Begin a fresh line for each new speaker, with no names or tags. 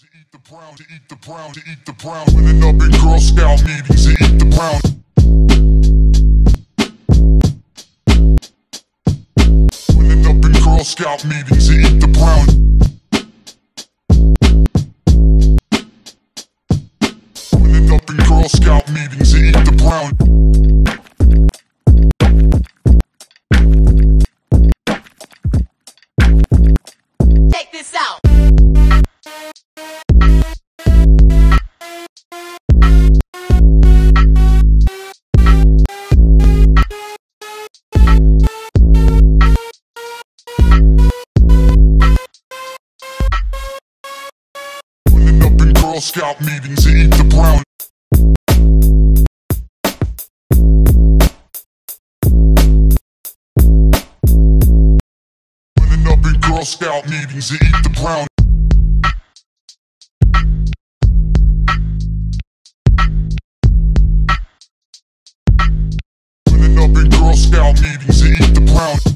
to eat the brown, to eat the brown, to eat the brown. Winning up in Girl Scout meetings to eat the brown. Winning up in Girl Scout meetings to eat the brown. Winning up in Girl Scout meetings to eat the brown.
Check this out.
Scout meetings to eat the brown. Winning up in Girl Scout meetings to eat the brown. Winning up in Girl Scout meetings to eat the brown.